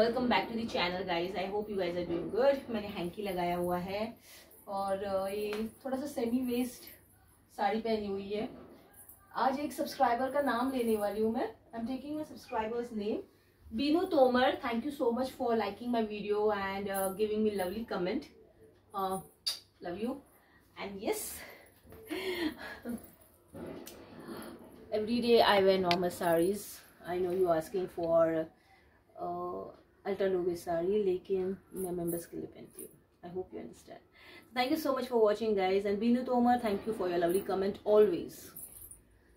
Welcome back to the channel guys I hope you guys are doing good मैंने hanky लगाया हुआ है और ये थोड़ा सा सेमी वेस्ट साड़ी पहनी हुई है। आज एक सब्सक्राइबर का नाम लेने वाली हूँ मैं। I am taking my subscribers name Beenu Tomar thank you so much for liking my video and giving me lovely comment love you and yes every day I wear normal saris I know you asking for ultra लोगे साड़ी लेकिन मैं members के लिए पहनती हूँ। I hope you understand thank you so much for watching guys and Beenu Tomar thank you for your lovely comment always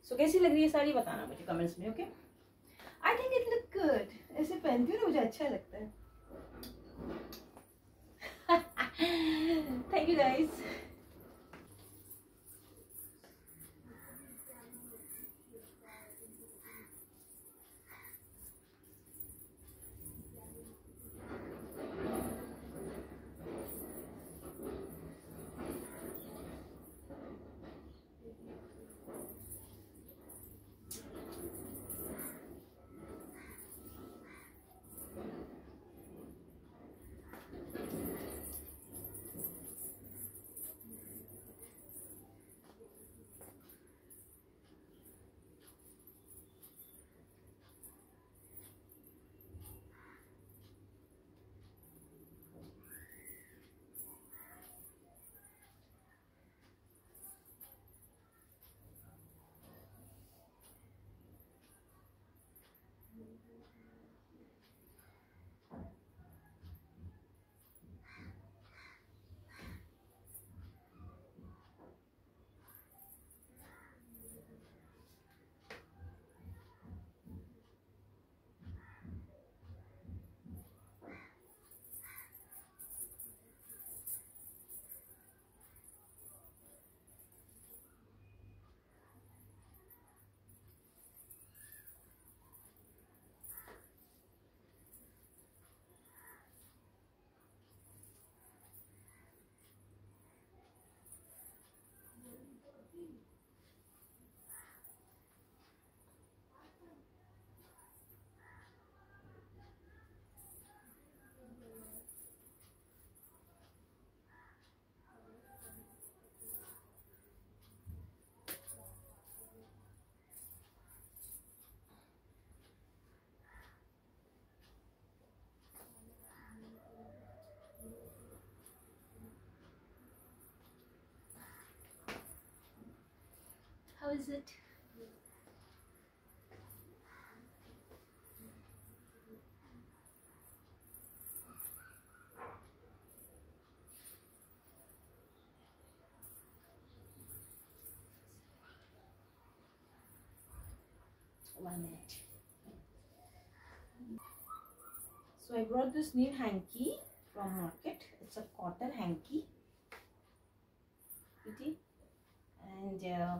so कैसी लग रही है साड़ी? बताना मुझे कमेंट्स में okay I think it look good ऐसे पहनती हूँ ना, मुझे अच्छा लगता है। Thank you guys How is it? One minute. So I brought this new hanky from market. It's a cotton hanky. Pretty. And uh,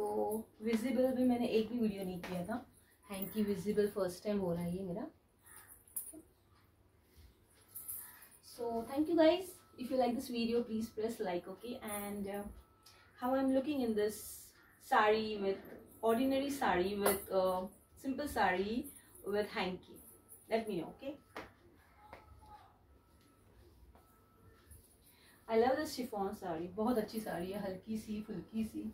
तो विजिबल भी मैंने एक भी वीडियो नहीं किया था। हैंकी विजिबल फ़र्स्ट टाइम हो रहा है ये मेरा। So thank you guys if you like this video please press like okay and how I am looking in this sari with ordinary sari with simple sari with hanky let me okay I love this chiffon sari बहुत अच्छी साड़ी है, हल्की सी, फुल्की सी।